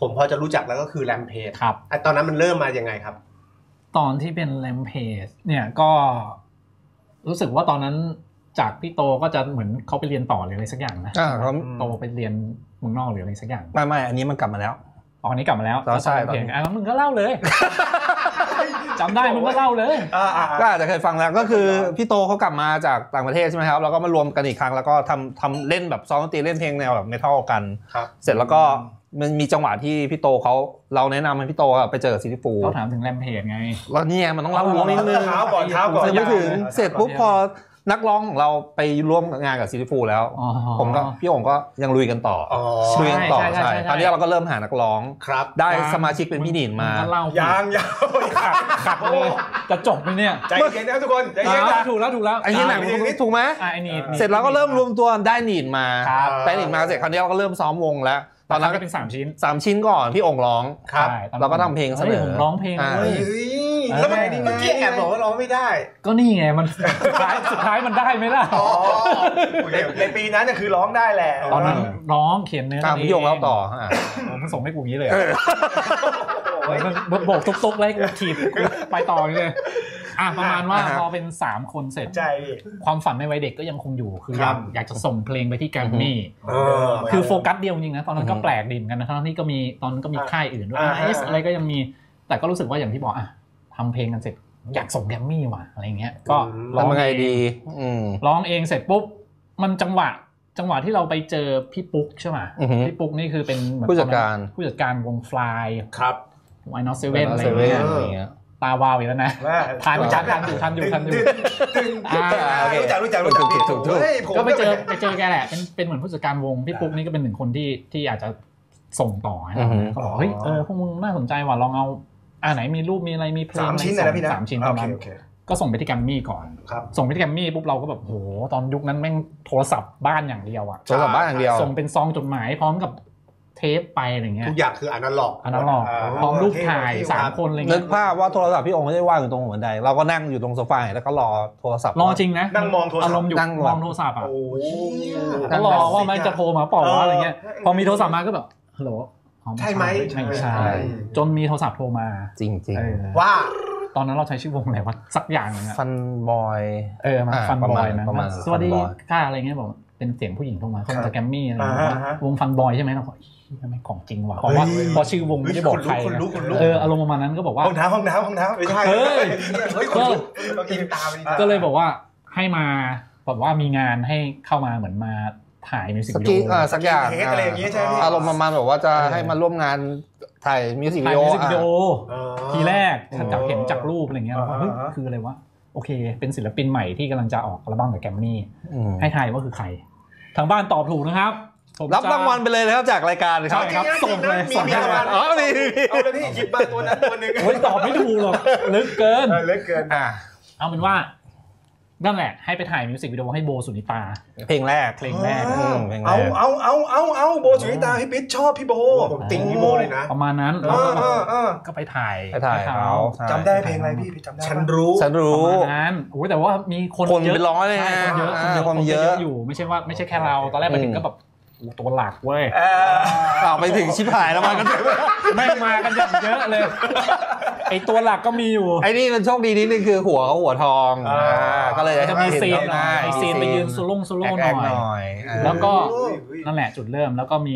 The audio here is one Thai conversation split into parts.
ผมพอจะรู้จักแล้วก็คือแรมเพจครับตอนนั้นมันเริ่มมายังไงครับ ตอนที่เป็นแรมเพจเนี่ยก็รู้สึกว่าตอนนั้นจากพี่โตก็จะเหมือนเขาไปเรียนต่อหรืออะไรสักอย่างนะอ่าเขาโตไปเรียนเมืองนอกหรืออะไรสักอย่างไม่ไม่อันนี้มันกลับมาแล้วอ๋ออันนี้กลับมาแล้วอ๋อใช่ตอนเพลงตอนนี้อะงั้นมึงก็เล่าเลย จำได้มึงก็เล่าเลยก็อาจจะเคยฟังแล้วก็คือพี่โตเขากลับมาจากต่างประเทศใช่ไหมครับแล้วก็มารวมกันอีกครั้งแล้วก็ทำทำเล่นแบบซ้อมดนตรีเล่นเพลงแนวแบบเมทัลกัน ครับ เสร็จแล้วก็มันมีจังหวะที่พี่โตเขาเราแนะนำให้พี่โตอะไปเจอกับซิติฟูเขาถามถึงแรมเพจไง แล้วเนี่ยมันต้องเล่าล้วงนิดนึงเท้าก่อนเท้าก่อนยังไม่ถึงยาวเสร็จปุ๊บพอ นักร้องของเราไปร่วมงานกับซิติฟูแล้วอ๋อผมก็พี่โองค์ก็ยังลุยกันต่ออ๋อลุยกันต่อใช่ใช่ใช่ใช่คราวนี้เราก็เริ่มหานักร้องครับ ได้สมาชิกเป็นพี่หนินมางก็เล่ายังยังขัดขัดเลยจะจบไหมเนี่ยใจเย็นนะครับทุกคนใจอ่เย็นนะาถูกแล้วถูกแล้วไอ้นี่หนังถูกไหมอะไอ้นี่เสร็จแล้วก็เริ่มรวมตัวได้หนีดมาครับได้หนีดมาเสร็จคราวนี้เราก็เริ่มซ้อมวงแล้วตตออนนนั้นั้นนก็เป็นสามชิ้นสามชิ้นก่อนพี่โองค์ร้องครับใช่ตอนนั้นเราก็ทำเพลงเสนอฮ้ยผมร้องเพลงอ่าเว้ยเฮ้ย แล้วมันเมื่อกี้แอบบอกว่าร้องไม่ได้ ก็นี่ไงมันสุดท้ายสุดท้ายมันได้ไหมล่ะอ๋อในในปีนั้นน่ะคือร้องได้แหละตอนนั้นร้องเขียนเนื้อตามพี่โองค์เล่าต่ออะผมส่งให้กูอย่างนี้เลยมันโบกตุกๆเลยกูถีบกูไปต่อเลยอะประมาณว่าพอเป็นสามคนเสร็จใจความฝันในวัยเด็กก็ยังคงอยู่คือครับอยากจะส่งเพลงไปที่แกรมมี่เออคือโฟกัสเดียวจริงนะตอนนั้นก็อืมแปลกดีเหมือนกันนะทั้งที่ก็มีตอนนั้นก็มีค่ายอื่นด้วยอ่าไอเอสอะไรก็ยังมีแต่ก็รู้สึกว่าอย่างที่บอกอะ ทำเพลงกันเสร็จอยากส่งแกรมมี่ว่ะอะไรเงี้ย ก็ร้องทำยังไงเองดีอืมร้องเองเสร็จปุ๊บมันจังหวะ จังหวะที่เราไปเจอพี่ปุ๊กใช่ไหมอือหือพี่ปุ๊กนี่คือเป็นเหมือนผู้จัดการผู้จัดการวงฟลายครับไวนอเซเว่นอะไรเซเว่เงี้นยอะไรเงี้ยตาวาวอีกแล้วนะว่าทันทันทันอยู่ทันอยู่ทันอยู่อ่าโอเครู้จักรู้จักรู้จักถูกถูกถูกเฮ้ยผมก็ไปเจอไปเจอแกแหละเป็นเป็นเหมือนผู้จัดการวงพี่ปุ๊กนี่ก็เป็นหนึ่งคนที่ที่อาจจะส่งต่อให้เราอือฮึเขาบอกเฮ้ยเออพวกมึงน่าสนใจว่ะลองเอา อ่าไหนมีรูปมีอะไรมีเพลงสามอะไรชิ้นนะนะพี่นะสามชิ้นปโอระเคมาณโอเคก็ส่งไปที่แกรมมี่ก่อนครับส่งไปที่แกรมมี่ปุ๊บเราก็แบบโหตอนยุคนั้นแม่งโทรศัพท์บ้านอย่างเดียวอะโทรศัพท์บ้านอย่างเดียว ส่งเป็นซองจดหมายพร้อมกับเทปไปอะไรเงี้ยทุกอย่างคืออนาล็อกอันนั้นหรอกพร้อมรูปถ่ายสามคนอะไรนึเงี้กยภาพว่าโทรศัพท์พี่โองค์ไม่ได้ว่างอยู่ตรงหัวบันไดเราก็นั่งอยู่ตรงโซฟาแล้วก็รอโทรศัพท์รอจริงนะนั่งมองโทรศัพท์อารมณ์อยู่นั่งรอมองโทรศัพท์อะโอ้ยก็รอว่ามันจะโทรมาเปล่าวะอะไรเงี้ยพอมีโทรศัพท์มาก็แบบฮัลโหลอ๋อ ใช่ไหมใช่ใช่จนมีโทรศัพท์โทรมาจริงจริงเออว่าตอนนั้นเราใช้ชื่อวงอะไรวะสักอย่างหนึงอะฟันบอยเออมาอ่าฟันประบมาอณยนะประมาณสวัสดี Fun Boy ค่ะอะไรเงี้ยบอกเป็นเสียงผู้หญิงโทรมาโทรมาจากแกรมมี่อะไรเงี้ยอ่าฮะวงฟันบอยใช่ไหมเราบอกเฮ้ยทำไมของจริงวะเพราะว่าเฮ้ยเพราะชื่อวงไม่ได้บอกใครคนลุกคนลุกเอออารมณ์ประมาณนั้นก็บอกว่าห้องน้ำห้องน้ำห้องน้ำไม่ใช่เฮ้ยเฮ้ยคนลุกเราอินตามอินตามก็เลยบอกว่าให้มาแบบว่ามีงานให้เข้ามาเหมือนมา ถ่ายมิวสิกสักวิกีดีโออ่าสักอย่างเทสอะไรอย่างเงี้ยใช่ไหมอารมณ์ประมาณแบบว่าจะให้มาร่วมงานถ่ายมิวสิกวิถ่ายดีโอมิวสิกวิดีโออ๋อทีแรกถ้าจากเห็นจากรูปอะไรเงี้ยเราก็เฮ้ยอ่าฮะคืออะไรวะโอเค เป็นศิลปินใหม่ที่กำลังจะออกอัลบั้มกับแกรมมี่อืมให้ทายว่าคือใคร ทางบ้านตอบถูกนะครับผมรับจะรางวัลไปเลยนะครับจากรายการคใช่รับครับส่งเลยมีส่งมีให้รางวัลอ๋อมีมีเอาเลยพี่หยิบมาตัวนั้นตัวหนึ่งโอ้ยตอบไม่ถูกหรอกลึกเกินเออเล็กเกินอ่าเอาเป็นว่า นั่นแหละให้ไปถ่ายมิวสิกวิดีโอให้โบสุนิตา เพลงแรกเพลงแรกอืมเพลงแรกเอาเอาเอาเอาเอาโบสุนิตาพี่ปิ๊ดชอบพี่โบผมติ่งพี่โบเลยนะประมาณนั้นเอแล้วก็อเออเออก็ไปถ่ายไปถ่ายเขาใช่ จำได้เพลงอะไรพี่พี่จำได้ฉันรู้ ฉันปรู้ ระมาณนั้นโอ้ยแต่ว่ามีคนคนเยอะเป็นร้อยเลยใช่ฮะคนเยอะอ่าคนเยอะคนเยอะคนเยอะอยู่ไม่ใช่ว่าไม่ใช่แค่เราตอนแรกไปถึงก็แบบ โอ้ตัวหลักเว้ยเออเอาไปถึงชิบหายแล้วมากันแม่งมากันอย่างเยอะเลย ไอตัวหลักก็มีอยู่ ไอ้นี่มันโชคดีนิดนึงคือหัวเขาหัวทองอ่าอ่าก็เลยจะมีซีนให้เห็หน่อยได้มีซีนไปยืนโซโล่งโซโล่หแอน่กอๆหยน่อยอ่าแล้วก็โอ้ยโอ้ยนั่นแหละจุดเริ่มแล้วก็มี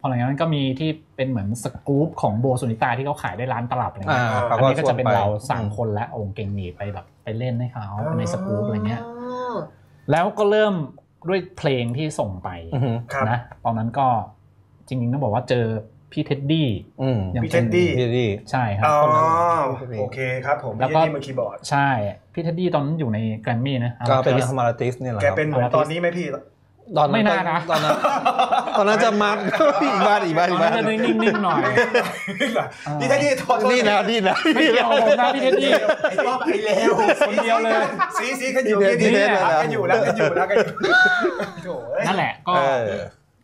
พอหลังจากนั้นก็มีที่เป็นเหมือนสกู๊ปของโบสุนิตาที่เขาขายได้ร้านตลับอะไรอ่าเงี้ยเขาอันก็นี้ก็ชวจะนเป็นไปเราสามคนและองค์เก่งหนีไปแบบไปเล่นให้เขาในสกู๊ปอะไรเงี้ยแล้วก็เริ่ม ด้วยเพลงที่ส่งไปอือหือครับนะตอนนั้นก็จริงๆต้องบอกว่าเจอพี่เท็ดดี้อืมยังพี่เท็ดดี้พี่ดีใช่ครัอ๋บอคนนั้นโอเคครับผมแล้วก็พี่ที่มือคีย์บอร์ดใช่พี่เท็ดดี้ตอนนั้นอยู่ในแกรมมี่นะก็เป็น Artist ธรรมาติสเนี่ยแหละแกครับเป็นเหมือนตอนนี้ไหมพี่ ตอนนั้นไม่น่านะตอนนั้นตอนนั้นจะมัดอีกบ้านอีกบ้านตอีอกนบ้านั้นนจะนิ่งๆหน่อยนี่ถ้าที่โทษนี่นะนี่นะไม่เกี่ยวกับผมนะพี่เท็ดดี้ไอ้รอบไอ้เลวคนเดียวเลยซีซีกันอยู่นี่นี่เด็ดนี่นี่เด็ดรักกันอยู่รักกันอยู่รักกันอยู่โถ่เอ้ยนั่นแหละก็เออ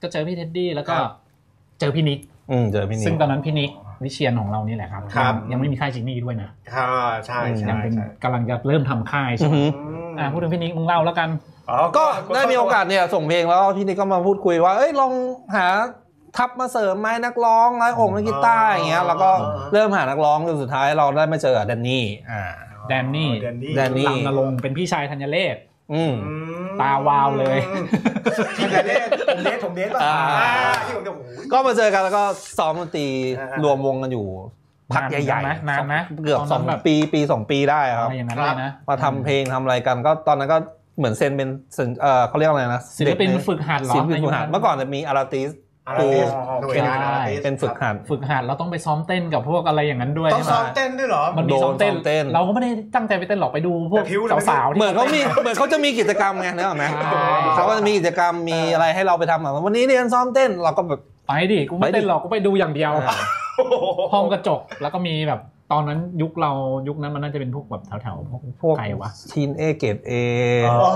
ก็เจอพี่เท็ดดี้แล้วก็ครับเจอพี่นิกอืมเจอพี่นี่ซึ่งตอนนั้นพี่นิกวิเชียนของเรานี่แหละครับครับยังไม่มีค่ายจิมมี่ด้วยนะอ่าใช่ใช่ยังเป็นใช่กำลังจะเริ่มทำค่ายใช่อือไหมหืออ่าพูดถึงพี่นิกมึงเล่าแล้วกันอ๋อ ก็ได้มีโอกาสเนี่ยส่งเพลงแล้วพี่นี่ก็มาพูดคุยว่า เอ้ยลองหาทับมาเสริมไหมนักร้องร้อยองค์นักกีตาร์อย่างเงี้ยแล้วก็เริ่มหานักร้องจนสุดท้ายเราได้มาเจอกับแดนนี่อ่าแดนนี่แดนนี่แดนนี่ลำนรงค์เป็นพี่ชายธัญเลศอืมอืมตาวาวเลยที่ไหนเล่นผมเดทผมเดทป่ะอ่าอ่าที่ผมจะโอ้โหก็มาเจอกันแล้วก็ซ้อมดนตรีอ่ารวมวงกันอยู่พักใหญ่นานไหมนานไหมเกือบตอนนั้นสองแบบปีปีสองปีได้คอะรับไรอย่างนั้นเลยนะมาทำเพลงทำอะไรกันก็ตอนนั้นก็ เหมือนเซ็นเป็นสัญเออเขาเรียกอะไรนะศิลปินเด็กฝึกหัดเหรอศิลปินฝึกหัดในยุคนั้นเมื่อก่อนจะมีอาราติสอะไรคือหน่วยงานอะไรเป็นฝึกหัดฝึกหัดเราต้องไปซ้อมเต้นกับพวกอะไรอย่างนั้นด้วยต้องใช่ซ้อไหมมเต้นด้วยเหรอมันมีซ้อมเต้นโดนซ้อมเต้น เราก็ไม่ได้ตั้งใจไปเต้นหรอกไปดูพวกแต่ผิวเราไม่สาวๆที่เหมือนเขามีเหมือนเขาจะมีกิจกรรมไงนึกออกไหมใช่เขาก็จะมีกิจกรรมมีอะไรให้เราไปทำแบบวันนี้เรียนซ้อมเต้นเราก็แบบไปดิกูไม่ไปดิเต้นหรอกกูไปดูอย่างเดียวอ่าโอ้โหห้องกระจกแล้วก็มีแบบ ตอนนั้นยุคเรายุคนั้นมันน่าจะเป็นพวกแบบแถวๆพวกพวกใครวะทีนเอเกตเอโอ้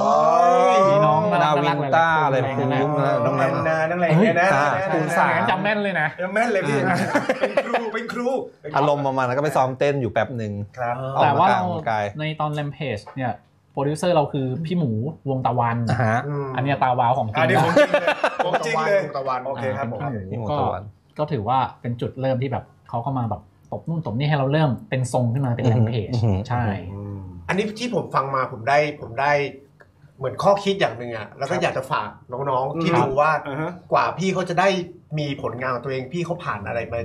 ยมีน้องดาวินต้าอะไรพวกนี้น้องแอนนาน้องอะไรอย่างเงี้ยนะอ่าน้องแอนนาคุณสามจำแม่นเลยนะยังแม่นเลยพี่เป็นครูเป็นครูอารมณ์ประมาณนั้นก็ไปซ้อมเต้นอยู่แป๊บหนึ่งครับออกแต่ว่าำลัเรางกายในตอนแรมเพจเนี่ยโปรดิวเซอร์เราคือพี่หมูวงตะวันอะฮะอันเนี้ยตาวาวของจริอันงนี้ของนะจริงเลยของจริงเลยตะวันโอเคครับผมอ่าเป็นพี่พี่หหมูมูก็ตะวันก็ถือว่าเป็นจุดเริ่มที่แบบเขาเข้ามาแบบต บนู่นตบนี่ให้เราเริ่มเป็นทรงขึ้นมาเป็นแรมเพจอือหือใช่ อันนี้ที่ผมฟังมาผมได้ผมได้เหมือนข้อคิดอย่างหนึ่งอะแล้วก็อยากจะฝากน้องๆ ที่ครับดูว่าอ่าฮะกว่าพี่เขาจะได้มีผลงานของตัวเองพี่เขาผ่านอะไรมา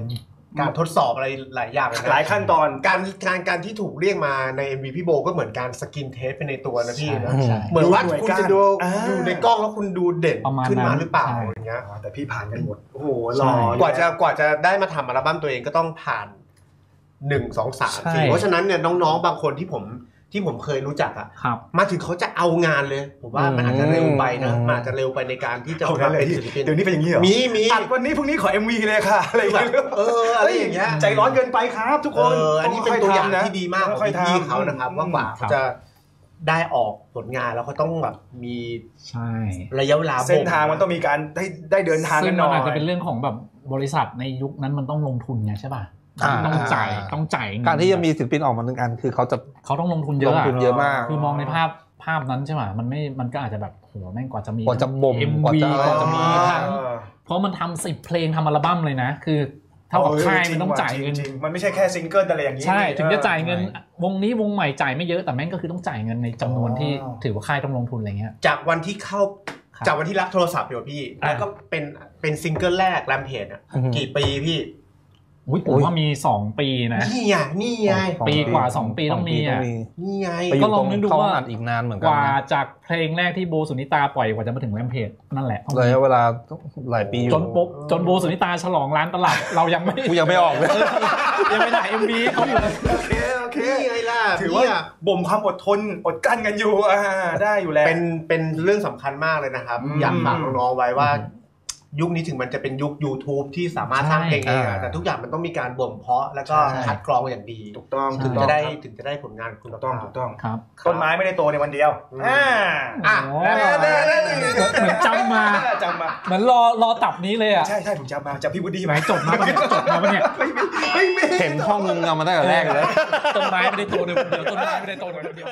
การทดสอบอะไรหลายอย่างเลยนะหลายขั้นตอนการการการที่ถูกเรียกมาใน MV พี่โบก็เหมือนการ screen test ไปในตัวนะพี่นะใช่เหมือนว่าดูหน่วยคุณก้านจะดูอ่าอยู่ในกล้องแล้วคุณดูเด่นประมาณขึ้นมานั้นหรือเปล่าใช่อย่างเงี้ยอ๋อแต่พี่ผ่านกันหมดโอ้โหหใช่ล่อกว่าจะกว่าจะได้มาทำอัลบั้มตัวเองก็ต้องผ่าน หนึ่งสองสามใช่สี่เพราะฉะนั้นเนี่ยน้องๆ บางคนที่ผมที่ผมเคยรู้จักอะครับมาถึงเขาจะเอางานเลย ผมว่ามันอาจจะเร็วไปนะอืมมันอาจจะเร็วไปในการที่จะเอางั้มานเลยเป็นพี่ศิลปินเดี๋ยวนี้เป็นอย่างนี้เหรอมีมีอัดวันนี้พรุ่งนี้ขอ MV เลยค่ะอะไรอย่างแบบเงี้ยเอออะไรอย่างเงี้ยใจร้อนเกินไปครับทุกเอคนออันนี้เป็นตัวอย่างค่ๆที่ดีมากของค่อยๆพี่ทำเขานะครับว่ากว่าครัเขาบจะได้ออกผลงานแล้วเขาต้องแบบมีใช่ระยะเวลาเส้นทางมันต้องมีการได้ได้เดินทางซึ่กังนหมัน่นอยอาจจะเป็นเรื่องของแบบบริษัทในยุคนั้นมันต้องลงทุนไงใช่ป่ะอ่า ต้องจ่ายต้องจ่ายเงินการที่จะมีศิลปินออกมาหนึ่งอัน คือเขาจะเขาต้องลงทุนเยลอะงอะทุนเยอะมาก คือมองในภาพภาพนั้นใช่ไหมมันไม่มันก็อาจจะแบบโหแม่งกว่าจะมีกว่าจะบ่มเอ็มกว่าวีจะอะไรกว่าจะมีเออทั้งเพราะมันทำสิบเพลงทำอัลบั้มเลยนะ คือเท่ากับค่ายมันต้องจ่ายเงินจริงๆมันไม่ใช่แค่ซิงเกิลอะไรอย่างนี้ใช่ถึงจะจ่ายเงินใช่วงนี้วงใหม่จ่ายไม่เยอะแต่แม่งก็คือต้องจ่ายเงินในจำนวนที่อ๋อถือว่าค่ายต้องลงทุนอะไรเงี้ยจากวันที่เข้าครับจากวันที่รับโทรศัพท์อยู่พี่อ่าแล้วก็เป็นเป็นซิงเกิลแรกแรมเพจอะอือฮึกี่ปีพี่ อุ้ยผมว่ามีสองปีนะนี่ไงนี่ไงสองปีกว่าสองปีต้องมีอะนี่ไงไปอยู่ก็ลตอรงงนึกดูเข้าว่าอัดอีกนานเหมือนกกันว่านะจากเพลงแรกที่โบสุนิตาปล่อยกว่าจะมาถึงแรมเพจนั่นแหละต้องมีระยะเวลาหลายปีอยู่จนปุ๊บจนโบสุนิตาฉลองร้านตลับเรายังไม่กูยังไม่ออกเลยยังไม่ถ่ายเอ็มบีเขาอยู่เลยโอเคโอเคนี่ไงล่ะถือว่าเนี่ยบ่มความอดทนอดกลั้นกันอยู่อ่าได้อยู่แล้วเป็นเป็นเรื่องสำคัญมากเลยนะครับอืมอยากฝากน้องๆไว้ว่า ยุคนี้ถึงมันจะเป็นยุค YouTube ที่สามารถสร้างเพลงเองอะอ่าแต่ทุกอย่างมันต้องมีการบ่มเพาะแล้วก็ใช่คัดกรองอย่างดีถูกต้องใช่ถึงถูกต้จะองได้ครับถึงจะได้ผลงานคุณถูกต้องภาพถูกต้องครับต้นไม้ไม่ได้โตในวันเดียวอืมอ่าอะโอ้แน่แน่แน่แน่แน่เหมือนจำมาจำมาเหมือนรอรอตับนี้เลยอะใช่ใช่ผมจำมาจำพี่วูดดี้ไหนมาจดมาปะเนี่ยจดมาปะเนี่ยไม่มีไม่มีเห็นท่องมึงเอามาตั้งแต่แรกเลยต้นไม้ไม่ได้โตในวันเดียวต้นไม้ไม่ได้โตในวันเดียว